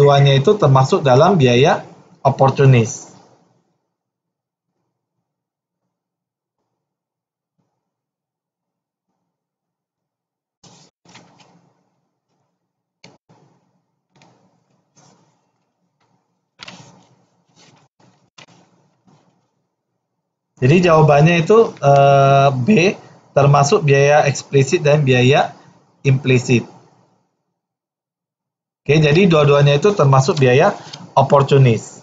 dua-duanya itu termasuk dalam biaya oportunis. Jadi jawabannya itu uh, B termasuk biaya eksplisit dan biaya implisit. Oke, jadi dua-duanya itu termasuk biaya oportunis.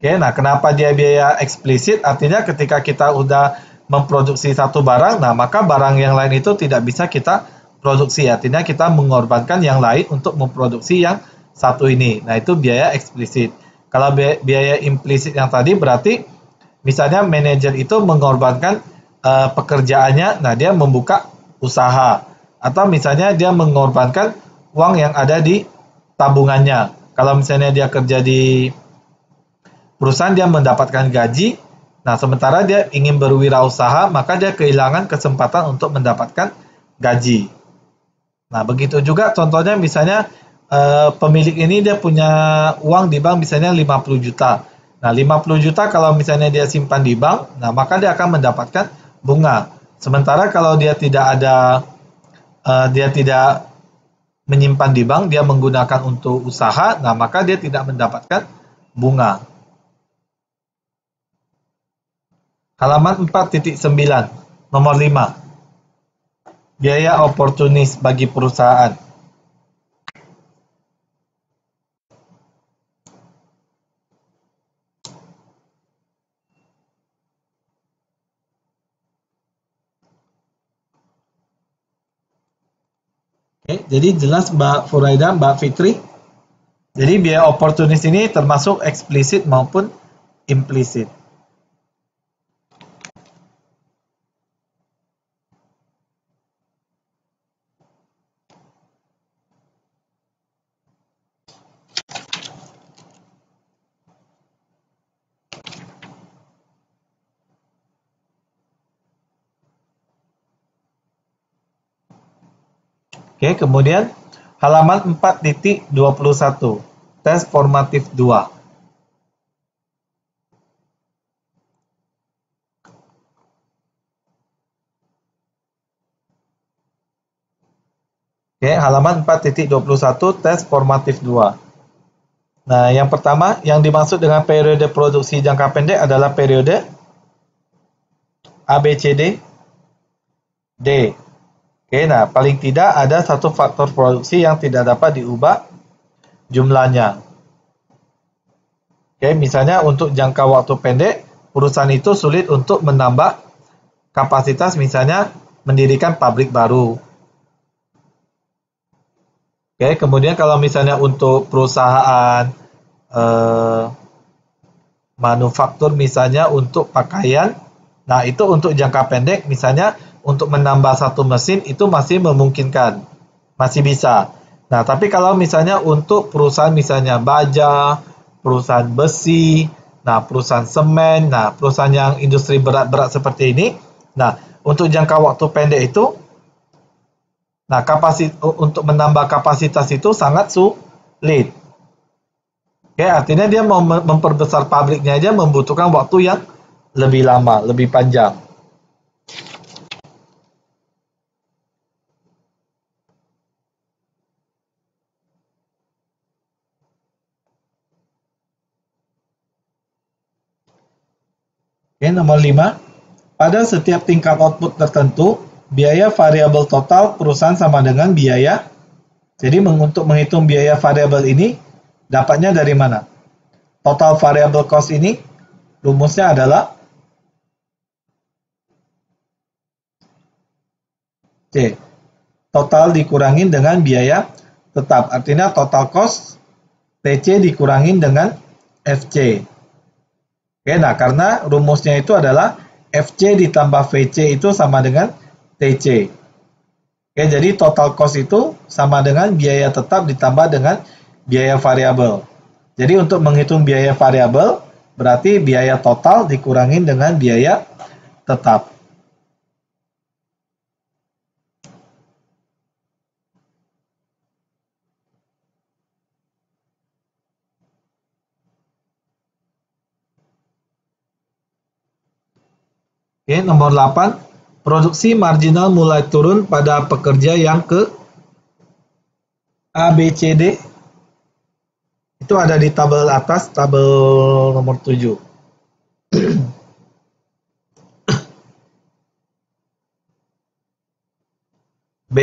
Oke, nah kenapa dia biaya eksplisit? Artinya ketika kita udah memproduksi satu barang, nah maka barang yang lain itu tidak bisa kita produksi artinya kita mengorbankan yang lain untuk memproduksi yang satu ini. Nah, itu biaya eksplisit. Kalau biaya implisit yang tadi berarti misalnya manajer itu mengorbankan uh, pekerjaannya, nah dia membuka usaha atau misalnya dia mengorbankan uang yang ada di tabungannya. Kalau misalnya dia kerja di perusahaan dia mendapatkan gaji, nah sementara dia ingin berwirausaha, maka dia kehilangan kesempatan untuk mendapatkan gaji. Nah, begitu juga contohnya misalnya uh, pemilik ini dia punya uang di bank misalnya 50 juta. Nah, 50 juta kalau misalnya dia simpan di bank, nah maka dia akan mendapatkan bunga. Sementara kalau dia tidak ada uh, dia tidak menyimpan di bank, dia menggunakan untuk usaha, nah maka dia tidak mendapatkan bunga. Halaman 4.9 nomor 5 biaya oportunis bagi perusahaan. Oke, jadi jelas Mbak Furaida, Mbak Fitri. Jadi biaya oportunis ini termasuk eksplisit maupun implisit. Oke, kemudian halaman 4.21, tes formatif 2. Oke, halaman 4.21 tes formatif 2. Nah, yang pertama yang dimaksud dengan periode produksi jangka pendek adalah periode ABCD D. Oke, nah paling tidak ada satu faktor produksi yang tidak dapat diubah jumlahnya. Oke, misalnya untuk jangka waktu pendek, perusahaan itu sulit untuk menambah kapasitas misalnya mendirikan pabrik baru. Oke, kemudian kalau misalnya untuk perusahaan eh, manufaktur misalnya untuk pakaian, nah itu untuk jangka pendek misalnya untuk menambah satu mesin itu masih memungkinkan, masih bisa. Nah, tapi kalau misalnya untuk perusahaan misalnya baja, perusahaan besi, nah perusahaan semen, nah perusahaan yang industri berat-berat seperti ini, nah untuk jangka waktu pendek itu, nah kapasitas untuk menambah kapasitas itu sangat sulit. Oke, artinya dia mau memperbesar pabriknya aja membutuhkan waktu yang lebih lama, lebih panjang. Oke, nomor 5. Pada setiap tingkat output tertentu, biaya variabel total perusahaan sama dengan biaya. Jadi untuk menghitung biaya variabel ini, dapatnya dari mana? Total variable cost ini, rumusnya adalah C. Total dikurangin dengan biaya tetap. Artinya total cost TC dikurangin dengan FC. Oke, nah karena rumusnya itu adalah FC ditambah VC itu sama dengan TC. Oke, jadi total cost itu sama dengan biaya tetap ditambah dengan biaya variabel. Jadi untuk menghitung biaya variabel, berarti biaya total dikurangin dengan biaya tetap. Oke, nomor 8. Produksi marginal mulai turun pada pekerja yang ke A, B, C, D. Itu ada di tabel atas, tabel nomor 7. B.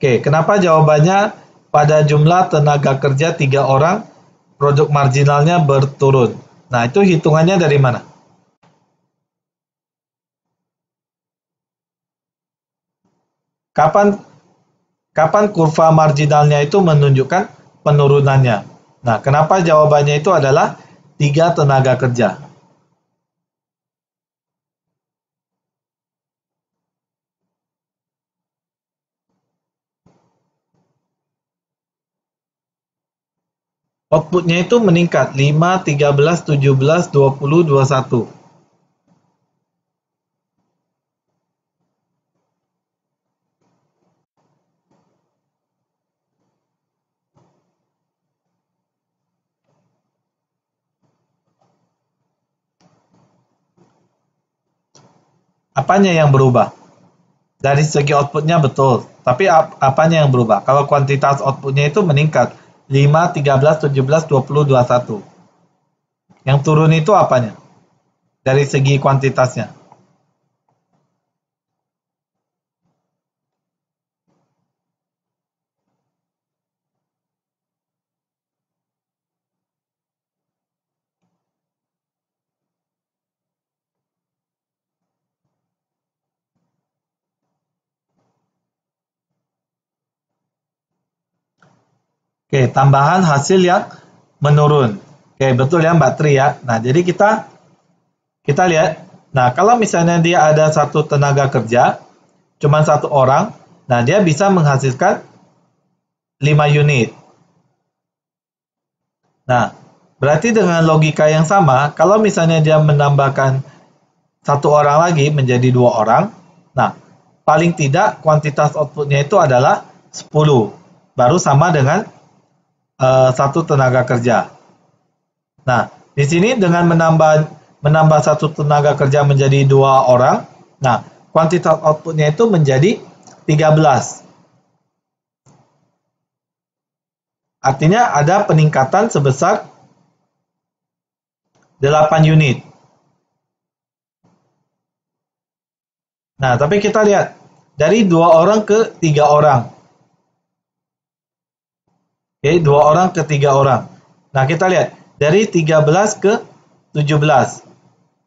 Oke, kenapa jawabannya pada jumlah tenaga kerja tiga orang, produk marginalnya berturun? Nah, itu hitungannya dari mana? Kapan kapan kurva marginalnya itu menunjukkan penurunannya? Nah, kenapa jawabannya itu adalah tiga tenaga kerja? outputnya itu meningkat 5, 13, 17, 20, 21. Apanya yang berubah? Dari segi outputnya betul, tapi ap apanya yang berubah? Kalau kuantitas outputnya itu meningkat, 5, 13, 17, 20, 21. Yang turun itu apanya? Dari segi kuantitasnya. Oke, tambahan hasil yang menurun. Oke, betul ya Mbak Tri ya. Nah, jadi kita kita lihat. Nah, kalau misalnya dia ada satu tenaga kerja, cuma satu orang, nah dia bisa menghasilkan 5 unit. Nah, berarti dengan logika yang sama, kalau misalnya dia menambahkan satu orang lagi menjadi dua orang, nah, paling tidak kuantitas outputnya itu adalah 10. Baru sama dengan uh, satu tenaga kerja. Nah, di sini dengan menambah menambah satu tenaga kerja menjadi dua orang, nah kuantitas outputnya itu menjadi 13. Artinya ada peningkatan sebesar 8 unit. Nah, tapi kita lihat dari dua orang ke tiga orang. Oke, dua orang ke tiga orang. Nah, kita lihat dari 13 ke 17.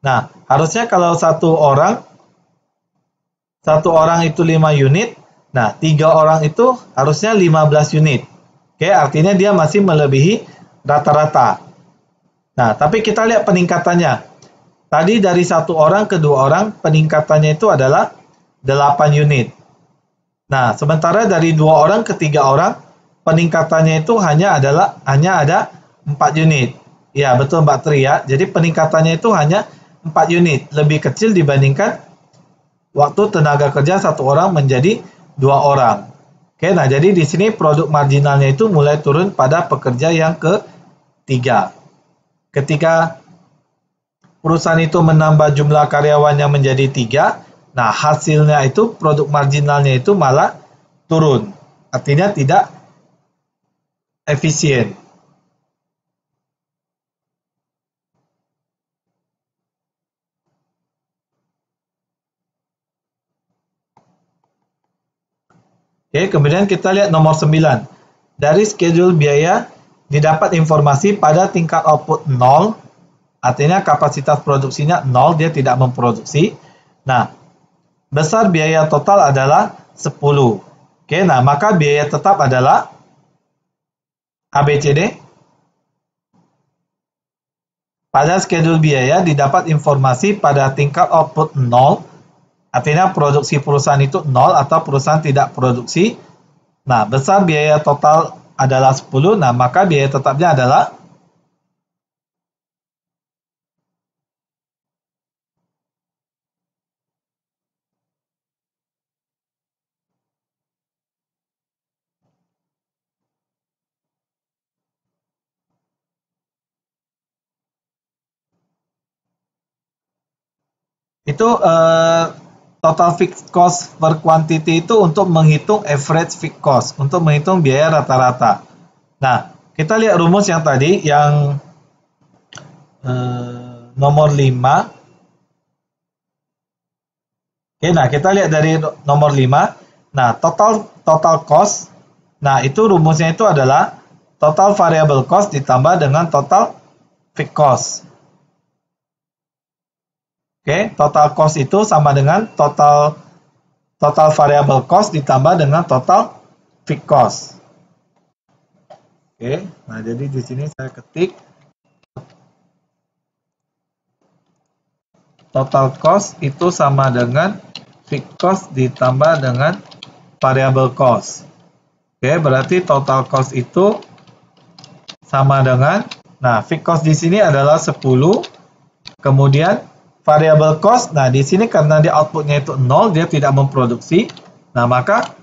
Nah, harusnya kalau satu orang satu orang itu 5 unit, nah tiga orang itu harusnya 15 unit. Oke, artinya dia masih melebihi rata-rata. Nah, tapi kita lihat peningkatannya. Tadi dari satu orang ke dua orang, peningkatannya itu adalah 8 unit. Nah, sementara dari dua orang ke tiga orang, peningkatannya itu hanya adalah hanya ada 4 unit. Ya, betul Mbak Tri ya. Jadi peningkatannya itu hanya 4 unit, lebih kecil dibandingkan waktu tenaga kerja satu orang menjadi dua orang. Oke, nah jadi di sini produk marginalnya itu mulai turun pada pekerja yang ketiga. Ketika perusahaan itu menambah jumlah karyawannya menjadi tiga, nah hasilnya itu produk marginalnya itu malah turun. Artinya tidak efisien Oke, kemudian kita lihat nomor 9. Dari schedule biaya didapat informasi pada tingkat output 0, artinya kapasitas produksinya 0, dia tidak memproduksi. Nah, besar biaya total adalah 10. Oke, nah maka biaya tetap adalah ABCD. Pada schedule biaya didapat informasi pada tingkat output 0, artinya produksi perusahaan itu 0 atau perusahaan tidak produksi. Nah, besar biaya total adalah 10, nah maka biaya tetapnya adalah itu uh, total fixed cost per quantity itu untuk menghitung average fixed cost, untuk menghitung biaya rata-rata. Nah, kita lihat rumus yang tadi yang uh, nomor 5. Oke, nah kita lihat dari nomor 5. Nah, total total cost. Nah, itu rumusnya itu adalah total variable cost ditambah dengan total fixed cost. Oke, total cost itu sama dengan total total variable cost ditambah dengan total fixed cost. Oke, nah jadi di sini saya ketik total cost itu sama dengan fixed cost ditambah dengan variable cost. Oke, berarti total cost itu sama dengan nah fixed cost di sini adalah 10 kemudian variable cost. Nah, di sini karena dia outputnya itu 0, dia tidak memproduksi. Nah, maka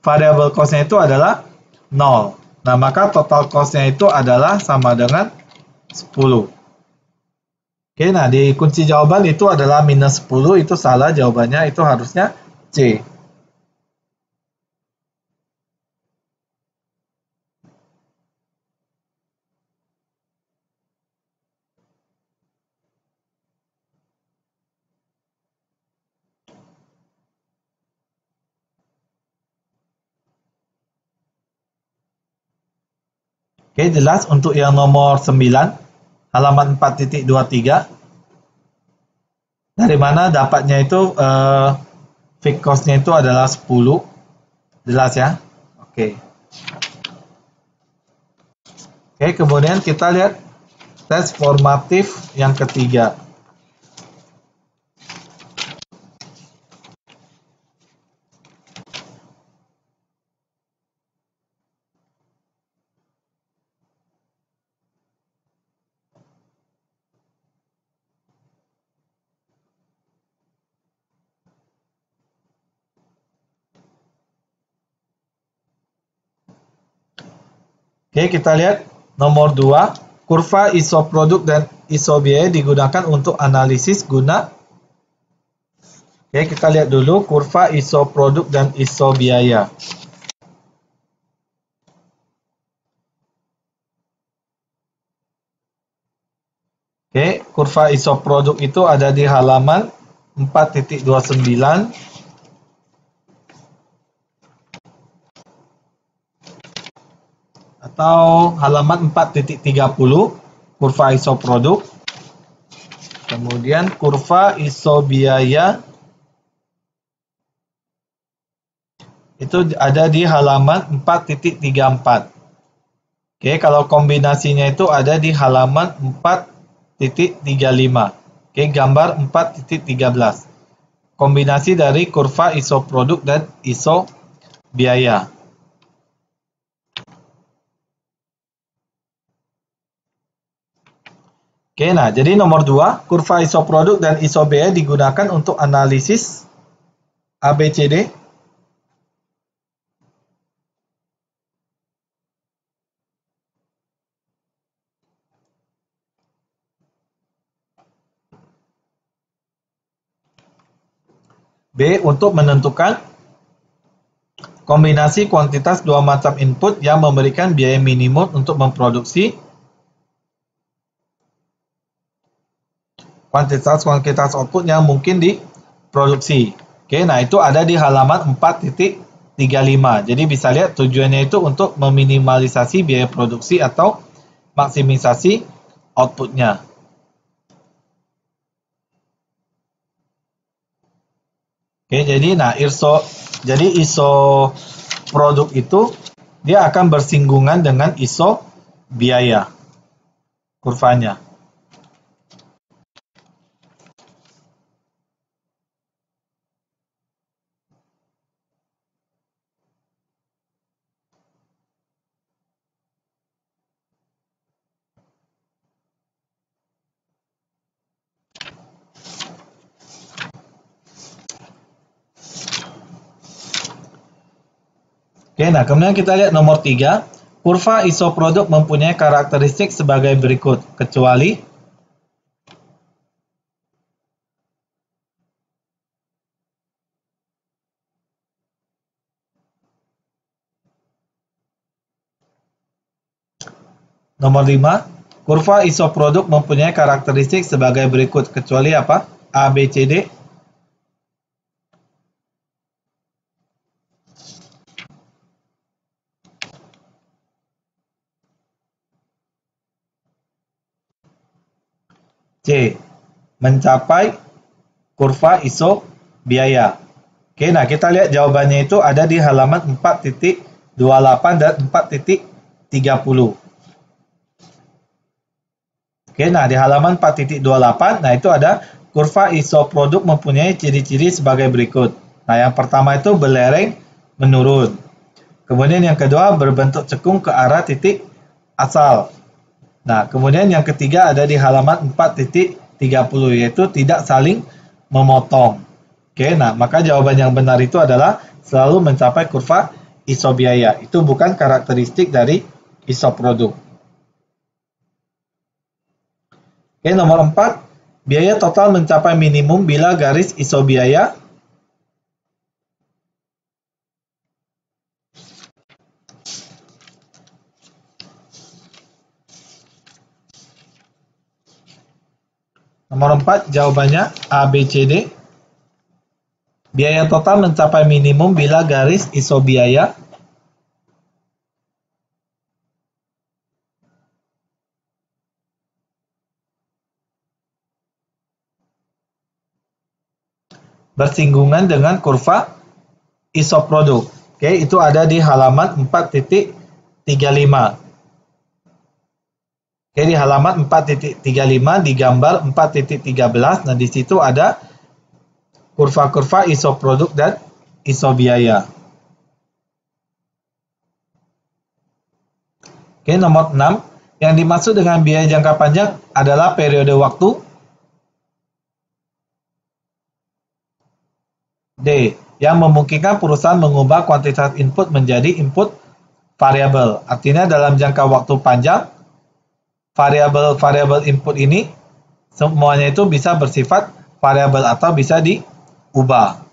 variable cost-nya itu adalah 0. Nah, maka total cost-nya itu adalah sama dengan 10. Oke, nah di kunci jawaban itu adalah minus 10, itu salah jawabannya, itu harusnya C. Oke, jelas untuk yang nomor 9, halaman 4.23. Dari mana dapatnya itu uh, fixed cost-nya itu adalah 10. Jelas ya? Oke. Oke, kemudian kita lihat tes formatif yang ketiga. Oke, kita lihat nomor 2, kurva ISO produk dan ISO biaya digunakan untuk analisis guna. Oke, kita lihat dulu kurva ISO produk dan ISO biaya. Oke, kurva ISO produk itu ada di halaman 4.29 atau halaman 4.30 kurva ISO produk. Kemudian kurva ISO biaya itu ada di halaman 4.34. Oke, kalau kombinasinya itu ada di halaman 4.35. Oke, gambar 4.13. Kombinasi dari kurva ISO produk dan ISO biaya. Oke, nah jadi nomor 2, kurva ISO produk dan ISO biaya digunakan untuk analisis ABCD. B. Untuk menentukan kombinasi kuantitas dua macam input yang memberikan biaya minimum untuk memproduksi kuantitas-kuantitas output yang mungkin diproduksi. Oke, nah itu ada di halaman 4.35. Jadi bisa lihat tujuannya itu untuk meminimalisasi biaya produksi atau maksimisasi outputnya. Oke, jadi nah ISO jadi ISO produk itu dia akan bersinggungan dengan ISO biaya kurvanya. Oke, nah kemudian kita lihat nomor 3. Kurva isoproduk mempunyai karakteristik sebagai berikut, kecuali Nomor 5, kurva isoproduk mempunyai karakteristik sebagai berikut, kecuali apa? A, B, C, D, C. Mencapai kurva iso biaya. Oke, nah kita lihat jawabannya itu ada di halaman 4.28 dan 4.30. Oke, nah di halaman 4.28, nah itu ada kurva iso produk mempunyai ciri-ciri sebagai berikut. Nah, yang pertama itu belereng menurun. Kemudian yang kedua berbentuk cekung ke arah titik asal. Nah, kemudian yang ketiga ada di halaman 4.30 yaitu tidak saling memotong. Oke, nah maka jawaban yang benar itu adalah selalu mencapai kurva isobiaya. Itu bukan karakteristik dari isoproduk. Oke, nomor 4. Biaya total mencapai minimum bila garis isobiaya Nomor 4 jawabannya A, B, C, D. Biaya total mencapai minimum bila garis iso biaya bersinggungan dengan kurva isoproduk. Oke, itu ada di halaman 4.35. Oke, di halaman 4.35 di gambar 4.13. Nah, di situ ada kurva-kurva iso produk dan iso biaya. Oke, nomor 6. Yang dimaksud dengan biaya jangka panjang adalah periode waktu D. Yang memungkinkan perusahaan mengubah kuantitas input menjadi input variabel. Artinya dalam jangka waktu panjang, variabel-variabel input ini semuanya itu bisa bersifat variabel atau bisa diubah.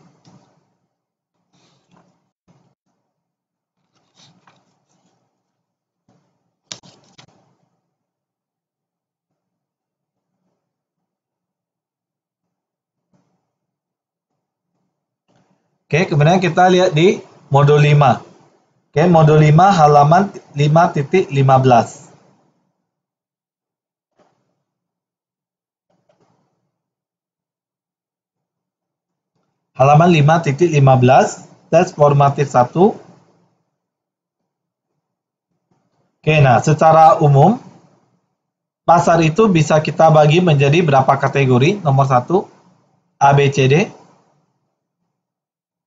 Oke, kemudian kita lihat di modul 5. Oke, modul 5 halaman 5.15. halaman 5.15 tes formatif 1 Oke, nah secara umum pasar itu bisa kita bagi menjadi berapa kategori? Nomor 1 A, B, C, D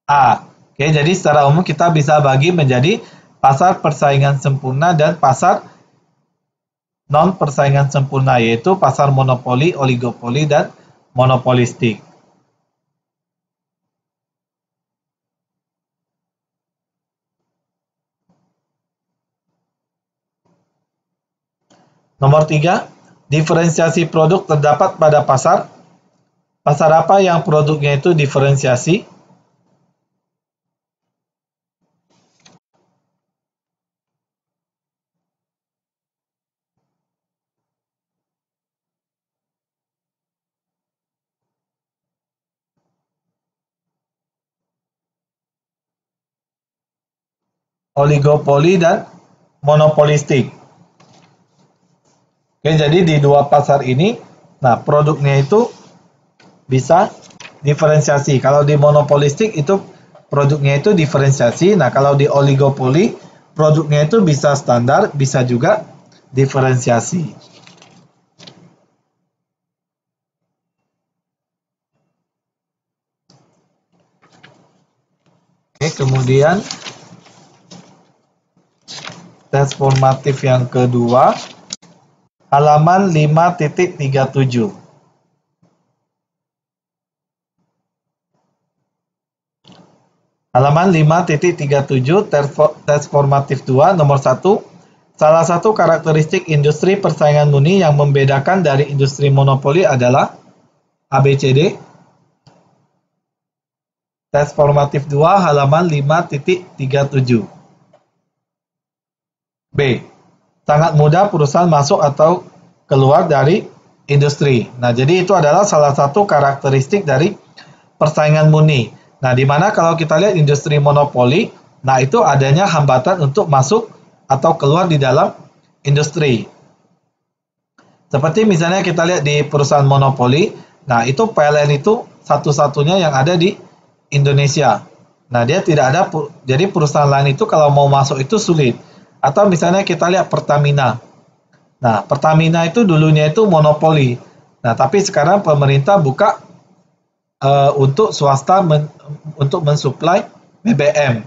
A. Oke, jadi secara umum kita bisa bagi menjadi pasar persaingan sempurna dan pasar non persaingan sempurna yaitu pasar monopoli, oligopoli dan monopolistik. Nomor tiga, diferensiasi produk terdapat pada pasar. Pasar apa yang produknya itu diferensiasi? oligopoli dan monopolistik. Oke, jadi di dua pasar ini, nah produknya itu bisa diferensiasi. Kalau di monopolistik itu produknya itu diferensiasi. Nah, kalau di oligopoli produknya itu bisa standar, bisa juga diferensiasi. Oke, kemudian tes formatif yang kedua halaman 5.37. Halaman 5.37 tes formatif 2 nomor 1. Salah satu karakteristik industri persaingan murni yang membedakan dari industri monopoli adalah ABCD. Tes formatif 2 halaman 5.37. B. sangat mudah perusahaan masuk atau keluar dari industri. Nah, jadi itu adalah salah satu karakteristik dari persaingan murni. Nah, di mana kalau kita lihat industri monopoli, nah itu adanya hambatan untuk masuk atau keluar di dalam industri. Seperti misalnya kita lihat di perusahaan monopoli, nah itu PLN itu satu-satunya yang ada di Indonesia. Nah, dia tidak ada jadi perusahaan lain itu kalau mau masuk itu sulit. Atau misalnya kita lihat Pertamina. Nah, Pertamina itu dulunya itu monopoli. Nah, tapi sekarang pemerintah buka uh, untuk swasta men, untuk mensuplai BBM.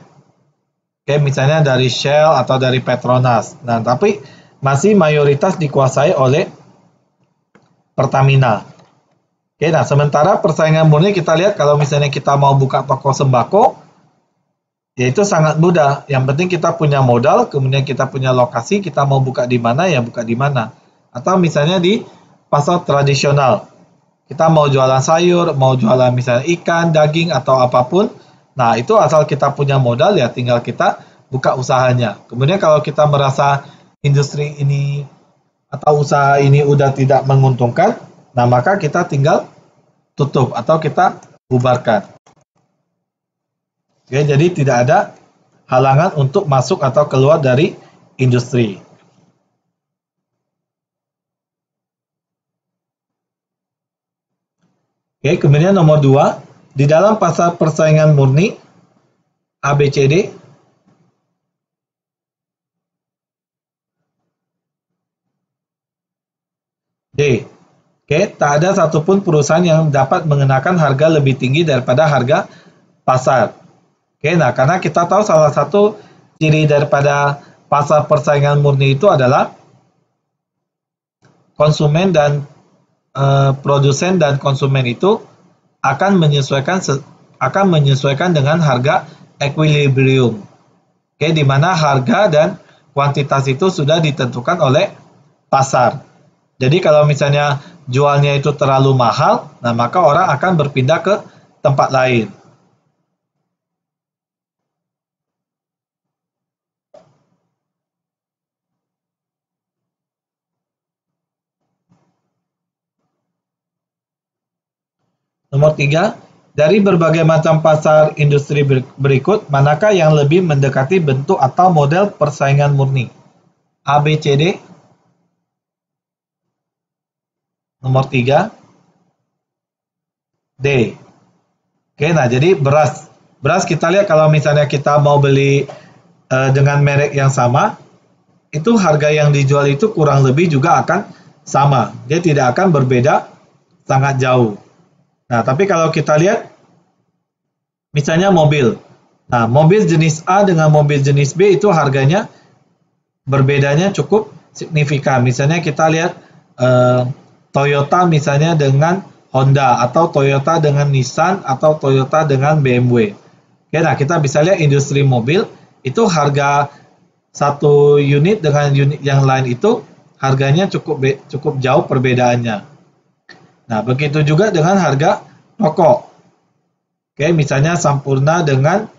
Oke, misalnya dari Shell atau dari Petronas. Nah, tapi masih mayoritas dikuasai oleh Pertamina. Oke, nah sementara persaingan murni kita lihat kalau misalnya kita mau buka toko sembako, ya itu sangat mudah. Yang penting kita punya modal, kemudian kita punya lokasi, kita mau buka di mana ya buka di mana. Atau misalnya di pasar tradisional. Kita mau jualan sayur, mau jualan misalnya ikan, daging atau apa pun. Nah, itu asal kita punya modal ya tinggal kita buka usahanya. Kemudian kalau kita merasa industri ini atau usaha ini udah tidak menguntungkan, Nah, maka kita tinggal tutup atau kita bubarkan. Oke, jadi tidak ada halangan untuk masuk atau keluar dari industri. Oke, kemudian nomor dua, di dalam pasar persaingan murni ABCD D Oke, tak ada satupun perusahaan yang dapat mengenakan harga lebih tinggi daripada harga pasar. Oke, nah karena kita tahu salah satu ciri daripada pasar persaingan murni itu adalah konsumen dan e, produsen dan konsumen itu akan menyesuaikan akan menyesuaikan dengan harga equilibrium. Oke, di mana harga dan kuantitas itu sudah ditentukan oleh pasar. Jadi kalau misalnya jualnya itu terlalu mahal, nah maka orang akan berpindah ke tempat lain. Nomor tiga, dari berbagai macam pasar industri berikut, manakah yang lebih mendekati bentuk atau model persaingan murni? A, B, C, D, Nomor 3 D. Oke, nah jadi beras. Beras kita lihat kalau misalnya kita mau beli uh, dengan merek yang sama, itu harga yang dijual itu kurang lebih juga akan sama. Dia tidak akan berbeda sangat jauh. Nah, tapi kalau kita lihat misalnya mobil. Nah, mobil jenis A dengan mobil jenis B itu harganya berbedanya cukup signifikan. Misalnya kita lihat uh, Toyota misalnya dengan Honda atau Toyota dengan Nissan atau Toyota dengan BMW. Oke, nah kita bisa lihat industri mobil itu harga satu unit dengan unit yang lain itu harganya cukup cukup jauh perbedaannya. Nah, begitu juga dengan harga rokok. Oke, misalnya Sampurna dengan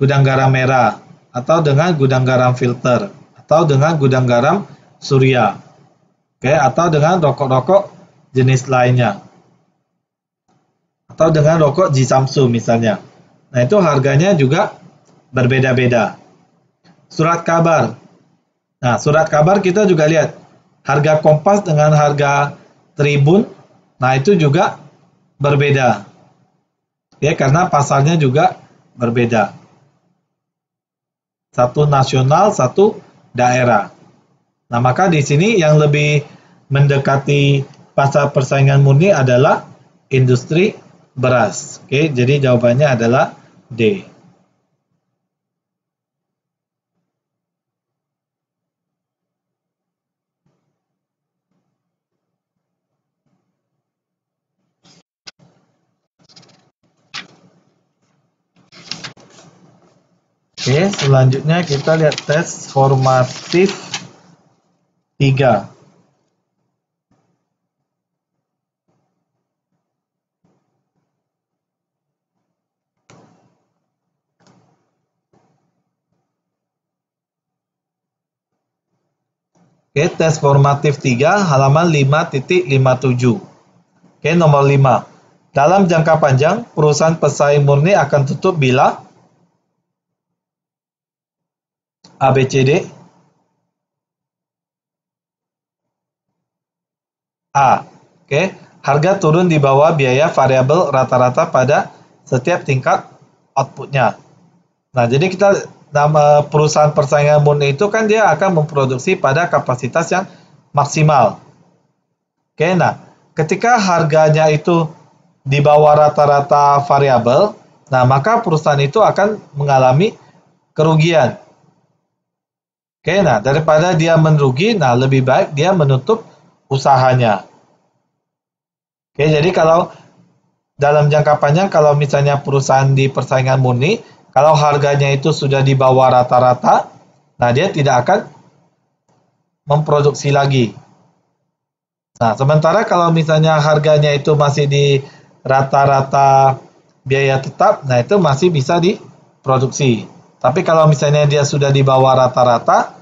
gudang garam merah atau dengan gudang garam filter atau dengan gudang garam Surya. Oke, atau dengan rokok-rokok jenis lainnya. Atau dengan rokok Jisamsu misalnya. Nah, itu harganya juga berbeda-beda. Surat kabar. Nah, surat kabar kita juga lihat harga Kompas dengan harga Tribun. Nah, itu juga berbeda. Ya, karena pasarnya juga berbeda. Satu nasional, satu daerah. Nah, maka di sini yang lebih mendekati pasar persaingan murni adalah industri beras. Oke, jadi jawabannya adalah D. Oke, selanjutnya kita lihat tes formatif 3. Oke, tes formatif 3 halaman 5.57. Oke, nomor 5. Dalam jangka panjang, perusahaan pesaing murni akan tutup bila ABCD A. Oke, harga turun di bawah biaya variabel rata-rata pada setiap tingkat outputnya. Nah, jadi kita nama perusahaan persaingan murni itu kan dia akan memproduksi pada kapasitas yang maksimal. Oke, nah ketika harganya itu di bawah rata-rata variabel, nah maka perusahaan itu akan mengalami kerugian. Oke, nah daripada dia merugi, nah lebih baik dia menutup usahanya. Oke, jadi kalau dalam jangka panjang kalau misalnya perusahaan di persaingan murni, kalau harganya itu sudah di bawah rata-rata, nah dia tidak akan memproduksi lagi. Nah, sementara kalau misalnya harganya itu masih di rata-rata biaya tetap, nah itu masih bisa diproduksi. Tapi kalau misalnya dia sudah di bawah rata-rata,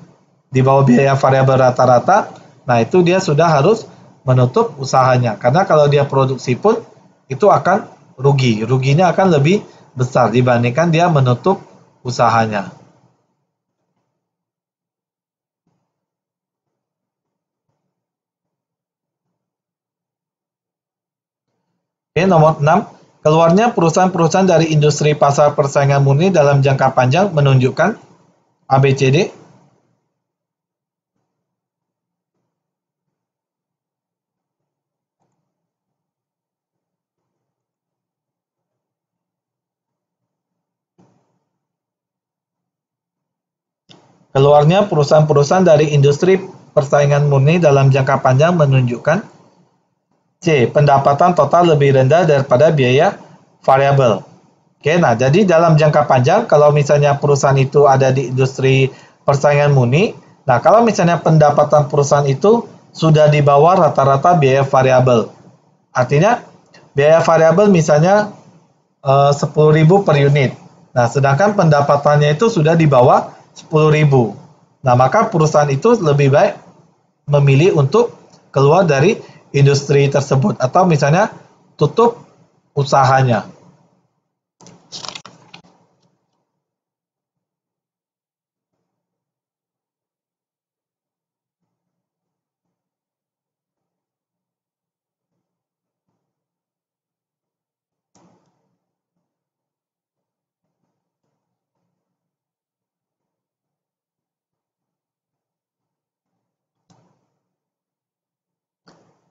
di bawah biaya variabel rata-rata, nah itu dia sudah harus menutup usahanya. Karena kalau dia produksi pun itu akan rugi. Ruginya akan lebih besar dibandingkan dia menutup usahanya. Oke, nomor 6. Keluarnya perusahaan-perusahaan dari industri pasar persaingan murni dalam jangka panjang menunjukkan ABCD Keluarnya perusahaan-perusahaan dari industri persaingan murni dalam jangka panjang menunjukkan C. Pendapatan total lebih rendah daripada biaya variabel. Oke, nah jadi dalam jangka panjang kalau misalnya perusahaan itu ada di industri persaingan murni, nah kalau misalnya pendapatan perusahaan itu sudah di bawah rata-rata biaya variabel. Artinya biaya variabel misalnya eh, 10.000 per unit. Nah, sedangkan pendapatannya itu sudah di bawah 10.000. Nah, maka perusahaan itu lebih baik memilih untuk keluar dari industri tersebut atau misalnya tutup usahanya.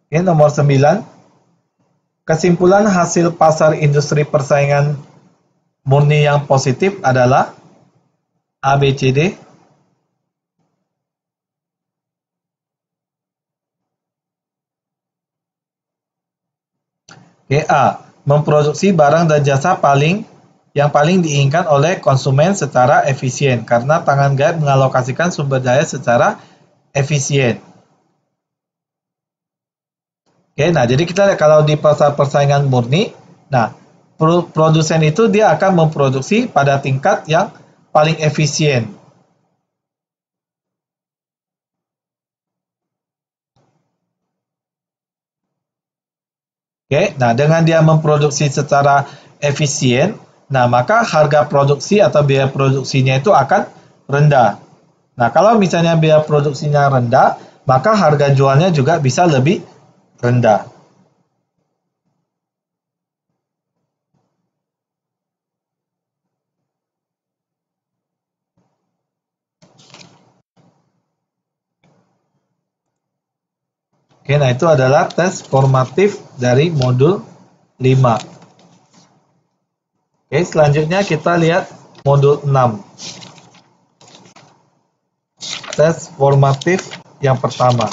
Oke, nomor 9. Kesimpulan hasil pasar industri persaingan murni yang positif adalah ABCD. Oke, A. Memproduksi barang dan jasa paling yang paling diinginkan oleh konsumen secara efisien karena tangan guide mengalokasikan sumber daya secara efisien. Oke, nah jadi kita lihat kalau di pasar persaingan murni, nah produsen itu dia akan memproduksi pada tingkat yang paling efisien. Oke, nah dengan dia memproduksi secara efisien, nah maka harga produksi atau biaya produksinya itu akan rendah. Nah, kalau misalnya biaya produksinya rendah, maka harga jualnya juga bisa lebih rendah Oke, nah itu adalah tes formatif dari modul 5. Oke, selanjutnya kita lihat modul 6. Tes formatif yang pertama.